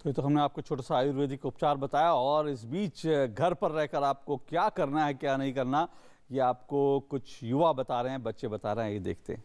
तो ये तो हमने आपको छोटा सा आयुर्वेदिक उपचार बताया और इस बीच घर पर रहकर आपको क्या करना है, क्या नहीं करना, ये आपको कुछ युवा बता रहे हैं, बच्चे बता रहे हैं, ये देखते हैं।